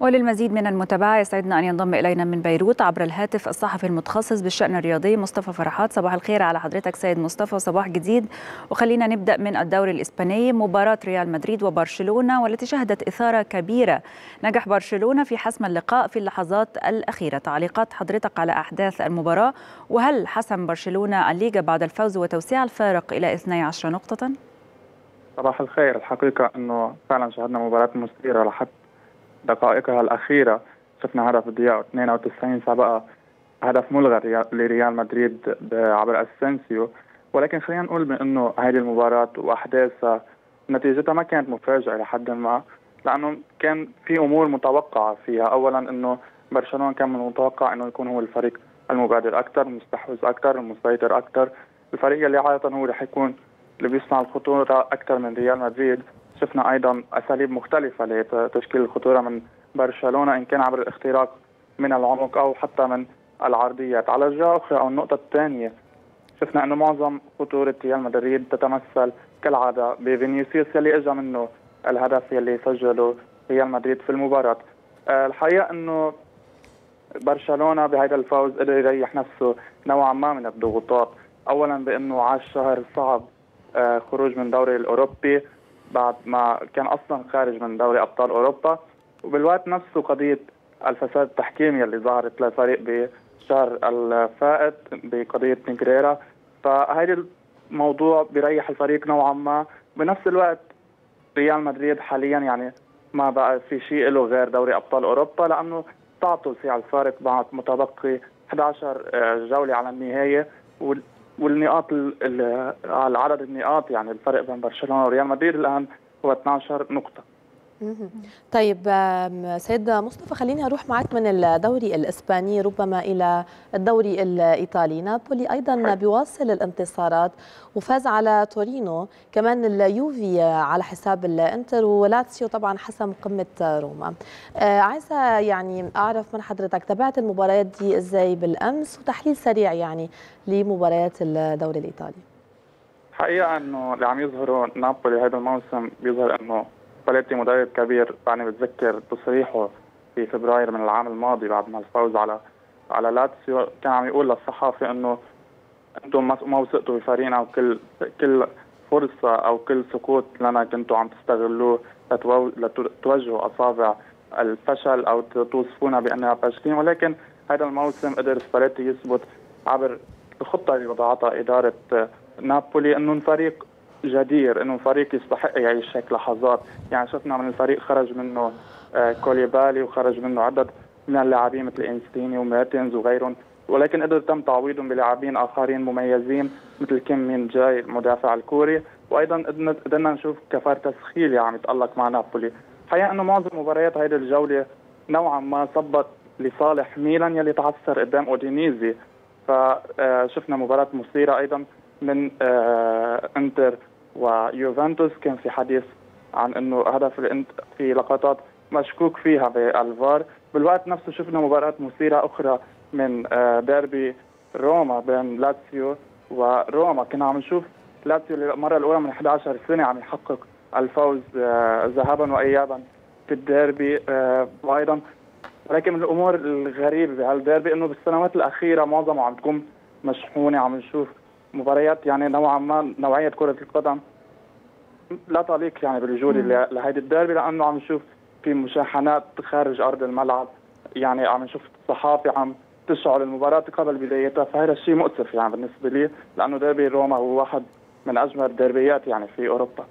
وللمزيد من المتابعة يسعدنا أن ينضم إلينا من بيروت عبر الهاتف الصحفي المتخصص بالشأن الرياضي مصطفى فرحات. صباح الخير على حضرتك سيد مصطفى صباح جديد. وخلينا نبدأ من الدوري الإسباني. مباراة ريال مدريد وبرشلونة والتي شهدت إثارة كبيرة. نجح برشلونة في حسم اللقاء في اللحظات الأخيرة. تعليقات حضرتك على أحداث المباراة. وهل حسم برشلونة الليغا بعد الفوز وتوسيع الفارق إلى 12 نقطة؟ صباح الخير. الحقيقة أنه فعلا شهدنا مباراة مثيرة لحتى دقائقها الأخيرة. شفنا هدف الدقيقة 92 سبقها هدف ملغى لريال مدريد عبر اسنسيو ولكن خلينا نقول بأنه هذه المباراة واحداثها نتيجتها ما كانت مفاجئة لحد ما لأنه كان في أمور متوقعة فيها، اولا إنه برشلونة كان من المتوقع إنه يكون هو الفريق المبادر أكثر، المستحوذ أكثر، المسيطر أكثر، الفريق اللي عادة هو رح يكون اللي بيصنع الخطورة أكثر من ريال مدريد، شفنا أيضا أساليب مختلفة لتشكيل الخطورة من برشلونة إن كان عبر الاختراق من العمق أو حتى من العرضيات، على الجهه الاخرى أو النقطة الثانية شفنا انه معظم خطورة ريال مدريد تتمثل كالعادة بفينيسيوس يلي اجى منه الهدف يلي سجله ريال مدريد في المباراة. آه، الحقيقة أنه برشلونة بهذا الفوز قدر يريح نفسه نوعا ما من الضغوطات، اولا بأنه عاش شهر صعب آه، خروج من دوري الأوروبي. بعد ما كان أصلا خارج من دوري أبطال أوروبا وبالوقت نفسه قضية الفساد التحكيمي اللي ظهرت للفريق بالشهر الفائت بقضية نيجريرا فهذا الموضوع بيريح الفريق نوعا ما. بنفس الوقت ريال مدريد حاليا يعني ما بقى في شيء له غير دوري أبطال أوروبا لأنه تعطوا سعر الفارق بعد متبقي 11 جولة على النهاية. والنقاط على عدد النقاط يعني الفرق بين برشلونة وريال مدريد الآن هو 12 نقطة. طيب سيد مصطفى خليني أروح معك من الدوري الإسباني ربما إلى الدوري الإيطالي. نابولي أيضا بيواصل الانتصارات وفاز على تورينو كمان اليوفي على حساب الإنتر ولاتسيو طبعا حسم قمة روما. آه، عايزة يعني أعرف من حضرتك تابعت المباريات دي إزاي بالأمس؟ وتحليل سريع يعني لمباريات الدوري الإيطالي. حقيقة إنه اللي عم يظهروا نابولي هذا الموسم بيظهر إنه سباليتي مدرب كبير يعني بتذكر تصريحه في فبراير من العام الماضي بعد ما الفوز على على لاتسيو كان عم يقول للصحافة إنه أنتم ما وثقتوا بفريقنا وكل كل فرصة أو كل سقوط لنا كنتوا عم تستغلوه لتوجهوا أصابع الفشل أو توصفونا بأننا فاشلين. ولكن هذا الموسم قدر سباليتي يثبت عبر الخطة اللي وضعتها إدارة نابولي إنه الفريق جدير إنه فريق يستحق يعيش هيك لحظات. يعني شفنا من الفريق خرج منه آه، كوليبالي وخرج منه عدد من اللاعبين مثل إنسيني وميرتنز وغيرهم. ولكن قدر تم تعويضهم بلاعبين آخرين مميزين مثل كيم مين جاي المدافع الكوري. وأيضا قدرنا نشوف كفار تسخيلي عم يتألق مع نابولي. حقيقه إنه معظم مباريات هيدي الجولة نوعا ما صبت لصالح ميلان يلي تعثر قدام أودينيزي. فشفنا مباراة مثيرة أيضا من آه، انتر ويوفنتوس. كان في حديث عن إنه هدف في لقطات مشكوك فيها بالفار. بالوقت نفسه شفنا مباراة مثيرة أخرى من آه، ديربي روما بين لاتسيو وروما. كنا عم نشوف لاتسيو للمرة الأولى من 11 سنة عم يحقق الفوز آه، ذهابا وإيابا في الديربي وأيضا. ولكن من الأمور الغريبة بهالديربي إنه بالسنوات الأخيرة معظمها عم تكون مشحونة. عم نشوف مباريات يعني نوعا ما نوعية كرة القدم. لا تليق يعني بالرجوله لهيدي الديربي لأنه عم نشوف في مشاحنات خارج أرض الملعب. يعني عم نشوف صحافي عم تشعل المباراة قبل بدايتها فهذا الشيء مؤسف يعني بالنسبة لي لأنه ديربي روما هو واحد من أجمل الديربيات يعني في أوروبا.